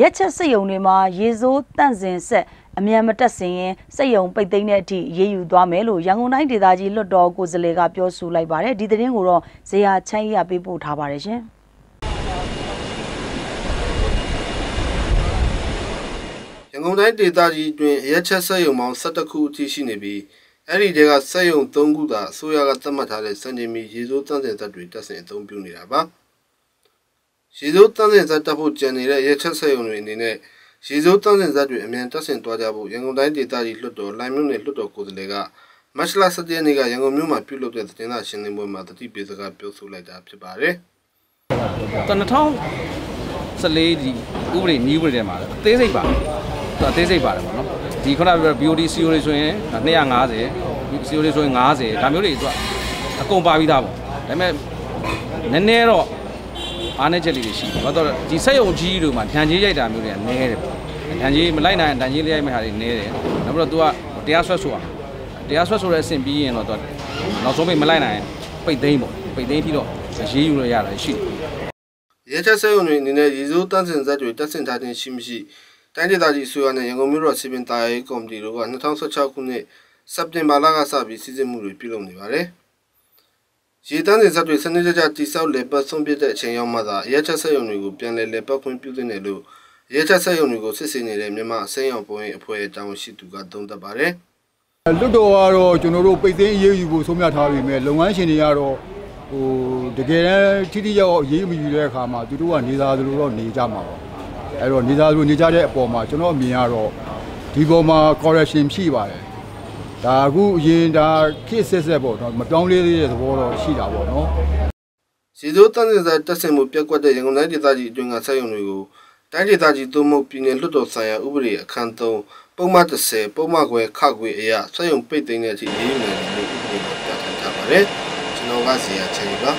ရက်ချက်စိတ်ယုံတွေမှာရေစိုးတန့်စင်ဆက်အမြန်မတက်စင်ရင်စိတ်ယုံပိတ်သိမ်းတဲ့အထိရေးယူသွားမယ်လို့ရန်ကုန်တိုင်းဒေသကြီးလွှတ်တော်ကိုယ်စားလှယ်ကပြောဆိုလိုက်ပါတယ်ဒီသတင်းကိုတော့ဇေယျချမ်းကြီးကပေးပို့ထားပါတယ်ရှင်ရန်ကုန်တိုင်းဒေသကြီးအတွင်းအရက်ချက်ဆက်ယုံပေါင်း17ခုအထိရှိနေပြီးအဲ့ဒီတဲကဆက်ယုံ3ခုသာအစိုးရကသတ်မှတ်ထားတဲ့စံချိန်မီရေစိုးတန်းစင်သက်တွေတက်ဆင်အသုံးပြုနေတာပါ ရေစိုးတန်းစင်သက်တက်ဖို့ကြံနေတဲ့အရက်ချက်ဆက်ယုံတွေအနေနဲ့ရေစိုးတန်းစင်သက်တွေအမြန်တက်ဆင်သွားကြဖို့ရန်ကုန်တိုင်းဒေသကြီးလွှတ်တော်လိုင်မြို့နယ်လွှတ်တော်ကိုယ်စားလှယ်ကမတ်လ17ရက်နေ့ကရန်ကုန်မြို့မှာပြုလုပ်တဲ့သတင်းစာရှင်းလင်းပွဲမှာတတိပေးစကားပြောဆိုလိုက်တာဖြစ်ပါတယ်2014ဒီဥပဒေနည်းဥပဒေထဲမှာအသေးစိတ်ပါသူအသေးစိတ်ပါတယ်ပေါ့နော်ဒီခုနပြော BOD CO တွေဆိုရင်250 CO တွေဆိုရင်50ဒါမျိုးတွေသူကအကုန်ပါပြီးသားပေါ့ဒါပေမဲ့နည်းနည်းတော့ အားနည်းချက်လေးတွေရှိတယ်ဘာလို့လဲဒီစက်ရုံကြီးတို့မှာဓာန်ကြီးရိုက်တာမျိုးတွေကနည်းတယ်ပေါ့ဓာန်ကြီးမလိုက်နိုင်ရင်ဓာန်ကြီးလေးရိုက်မဲ့ဟာတွေနည်းတယ်နောက်ပြီးတော့ तू ကတရားစွဲဆိုရတရားစွဲဆိုတဲ့အဆင့်ပြီးရင်တော့ तू နောက်ဆုံးပိတ်မလိုက်နိုင်ရင်ပိတ်သိမ်းပေါ့ပိတ်သိမ်းပြီးတော့ရေးယူလို့ရတာရှိတယ်ရဲချက်စဲုံတွေအနေနဲ့ရေစိုးတန်းစင်ဇက်တွေတက်ဆင်ထားခြင်းရှိမရှိတိုင်းဒေသကြီးအစိုးရနဲ့ရန်ကုန်မြို့တော်စီပင်တာရေးကော်မတီတို့က2016ခုနှစ်စက်တင်ဘာလကစပြီးစီစဉ်မှုတွေပြုလုပ်နေပါတယ်။ ရေတန်းစင်ဇက်တွေစနစ်တကျတိစောက်လေပတ်ဆုံးပြတဲ့အချိန်ရောက်မှသာရဲချက်စဲုံတွေကိုပြန်လည်လေပတ်ခွင့်ပြုသင့်တယ်လို့ရဲချက်စဲုံတွေကိုစစ်ဆေးနေတဲ့မြန်မာအစိမ်းအောင်ပုံရေးအဖွဲ့အကြောင်းရှိသူကသုံးသပ်ပါတယ်။လွတ်တော်ကတော့ကျွန်တော်တို့ပိတ်သိမ်းအရေးယူဖို့ဆုံးဖြတ်ထားပြီးမြဲလုပ်ငန်းရှင်တွေကတော့ဟိုတကယ်တမ်းထိထိရောက်ရောက်အရေးမယူတဲ့အခါမှာသူတို့ကနေသားသလိုတော့နေကြမှာပါအဲ့တော့နေသားသလိုနေကြတဲ့အပေါ်မှာကျွန်တော်အမြင်ကတော့ဒီပေါ်မှာ correction ရှိပါတယ် ဒါအခုအရင်ဒါခေတ်ဆက်ဆက်ပေါ့နော်မပြောင်းလဲသေးတဲ့သဘောတော့ရှိတာပေါ့နော်စီစိုးတန်းစင်စာတက်ဆင်မှုပြက်ကွက်တဲ့ရန်ကုန်တိုင်းဒေသကြီးအတွင်းကဆက်ယုံတွေကိုတိုင်းဒေသကြီးသို့မဟုတ်ပြည်နယ်လွှတ်တော်ဆိုင်ရာဥပဒေအခန်း3ပုံမှန်30ပုံမှန်ခွဲခခွေအရာဆက်ယုံပိတ်သိမ်းတဲ့အထိရေးယူနိုင်တယ်လို့ဥပဒေမှာပြဋ္ဌာန်းထားပါတယ်ကျွန်တော်ကဇေယျချယ်ပါ